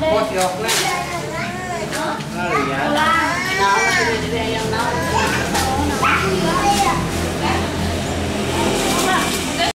giọt giọt lên nó là gì